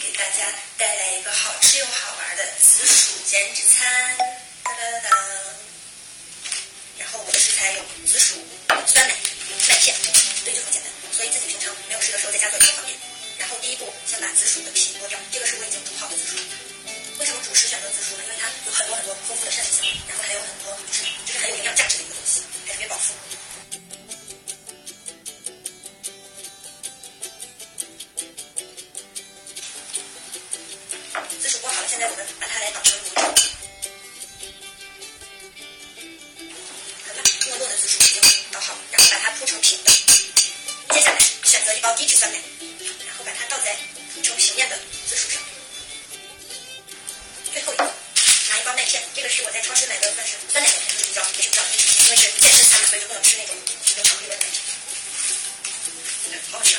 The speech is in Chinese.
给大家带来一个好吃又好玩的紫薯减脂餐，哒哒哒。然后我的食材有紫薯、酸奶、麦片，对，就很简单。所以自己平常没有事的时候在家做也很方便。然后第一步，先把紫薯的皮剥掉，这个是我已经煮好的紫薯。为什么主食选择紫薯呢？因为它有很多很多丰富的膳食纤维现在我们把它来捣成泥。好了，糯糯的紫薯已经捣好了，然后把它铺成平的。接下来选择一包低脂酸奶，然后把它倒在铺成平面的紫薯上。最后一步，拿一包麦片，这个是我在超市买的，算是酸奶麦片，就是比较也是比较低脂，因为是健身餐嘛，所以就不能吃那种有糖味的麦片。对，好好吃